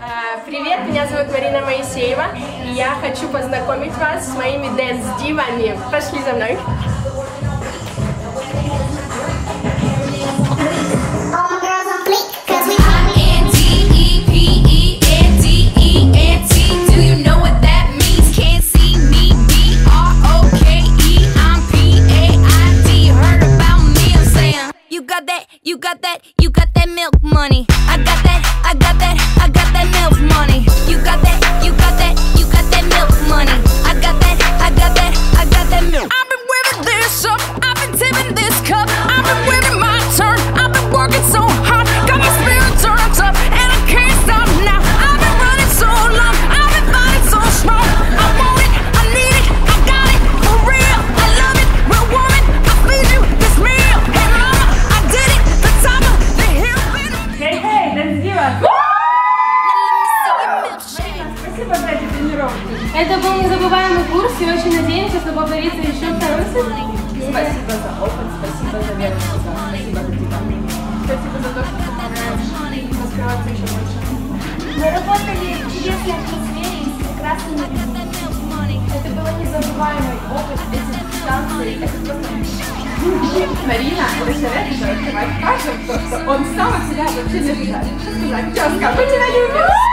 А, Привет, меня зовут Марина Моисеева, и я хочу познакомить вас с моими дэнс-дивами. Пошли за мной. You got that, you got that milk money. I got that, I got that, тренировки. Это был незабываемый курс и очень надеемся, что повторится еще второй сезон. Спасибо за опыт, спасибо за верность, спасибо за тебя. Спасибо за то, что помогаешь раскрываться еще больше. Мы работали в чудесной атмосфере и с прекрасными людьми. Это было незабываемый опыт, эти танцы, это просто... Марина, это человек, который открывает каждому, что он сам от себя вообще не ожидает. Что сказать? Тезка, мы тебя любим!